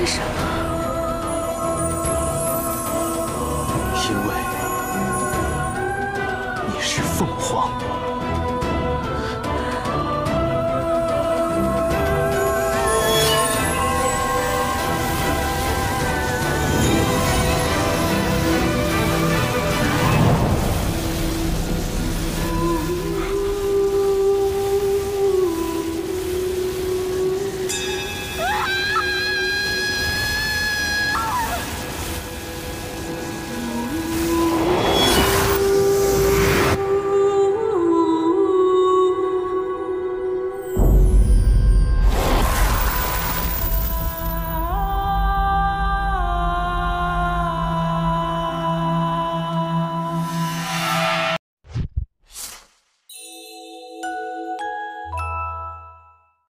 为什么？因为你是凤凰。